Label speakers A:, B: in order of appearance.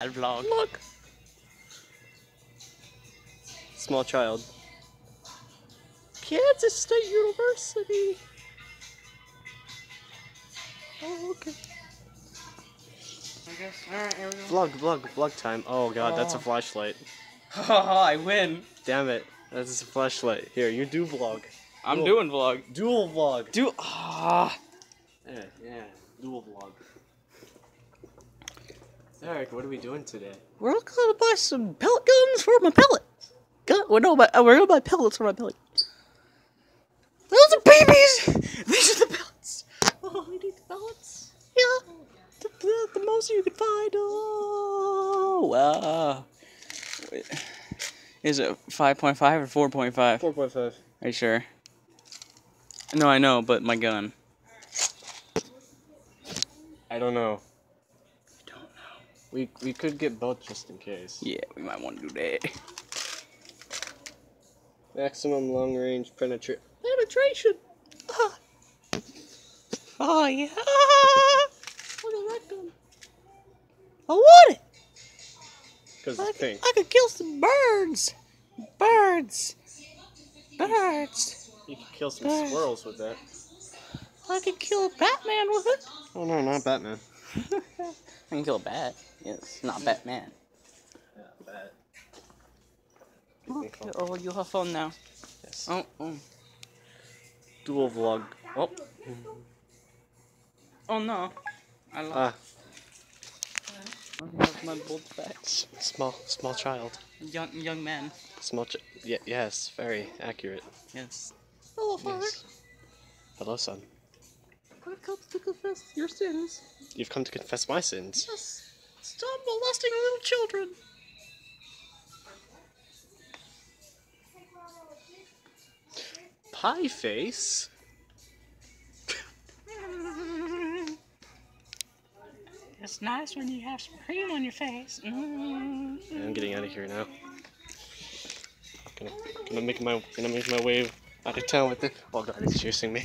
A: I'll vlog.
B: Look. Small child. Kansas State University. Oh, okay.
A: I guess. Alright, here we go.
B: Vlog, vlog, vlog time. Oh god, that's a
A: Oh.
B: flashlight.
A: I win.
B: Damn it. That's a flashlight. Here, you do vlog.
A: I'm
B: Cool.
A: doing vlog.
B: Dual vlog.
A: Do ah.
B: Yeah, yeah. Dual vlog. Eric, what are we doing today?
C: We're gonna buy some pellet guns for my pellets. Gun, well, no, but, uh, we're gonna buy pellets for my pellet. Those are babies! These are the pellets! Oh, I need the pellets. Yeah. The, the, the most you can find. Oh, wow. Wait. Is it 5.5 or 4.5?
B: 4.5.
C: Are you sure? No, I know, but my gun.
B: I don't know.
C: I don't know.
B: We we could get both just in case.
C: Yeah, we might want to do that.
B: Maximum long range penetra-
C: Penetration. Ah. Oh yeah. Look at that gun. I want it.
B: Because
C: I
B: it's
C: could,
B: pink.
C: I could kill some birds. Birds. Birds.
B: You could kill some
C: Birds.
B: squirrels with that.
C: I could kill a Batman with it.
B: Oh no, not Batman.
C: I can kill a bat. Yes, not Batman.
B: Yeah, bat.
C: Look. Oh, you have fun now.
B: Yes.
C: Oh, oh.
B: Dual vlog. Oh.
C: Oh no. I lost.
B: Ah,
C: I have my bolt back.
B: small small child.
C: Young young man.
B: Small ch- yeah, yes, very accurate.
C: Yes. Hello, father.
B: Yes. Hello, son.
C: I've come to confess your sins.
B: You've come to confess my sins.
C: Yes. Stop molesting little children.
B: Pie face.
C: It's nice when you have some cream on your face. Mm.
B: I'm getting out of here now. Gonna, gonna make my, gonna make my way out of town with it. Oh god, it's chasing me.